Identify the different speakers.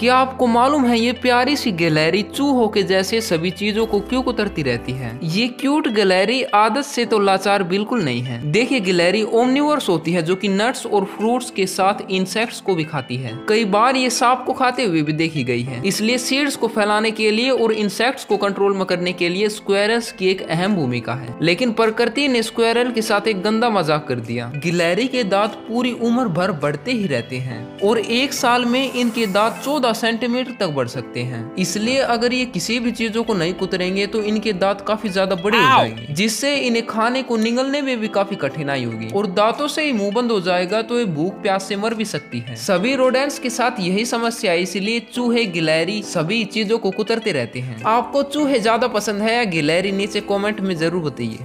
Speaker 1: क्या आपको मालूम है ये प्यारी सी गैलरी चूहों के जैसे सभी चीज़ों को क्यों कुतरती रहती है? ये क्यूट गैलरी आदत से तो लाचार बिल्कुल नहीं है। देखिए, गैलरी ओमनिवर्स होती है जो कि नट्स और फ्रूट्स के साथ इंसेक्ट्स को भी खाती है। कई बार ये सांप को खाते हुए भी देखी गई है। इसलिए सीड्स को फैलाने के लिए और इंसेक्ट्स को कंट्रोल में करने के लिए स्क्वेरल्स की एक अहम भूमिका है। लेकिन प्रकृति ने स्क्वेरल के साथ एक गंदा मज़ाक कर दिया। गिलहरी के दांत पूरी उम्र भर बढ़ते ही रहते हैं और एक साल में इनके दांत चौदह चौदह सेंटीमीटर तक बढ़ सकते हैं। इसलिए अगर ये किसी भी चीज़ों को नहीं कुतरेंगे तो इनके दांत काफ़ी ज़्यादा बड़े हो जाएँगे जिससे इन्हें खाने को निगलने में भी काफ़ी कठिनाई होगी। और दांतों से ही मुँह बंद हो जाएगा तो ये भूख प्यास से मर भी सकती है। सभी रोडेंट्स के साथ यही समस्या है इसलिए चूहे गिलहरी सभी चीज़ों को कुतरते रहते हैं। आपको चूहे ज़्यादा पसंद है या गिलहरी नीचे कॉमेंट में ज़रूर बताइए।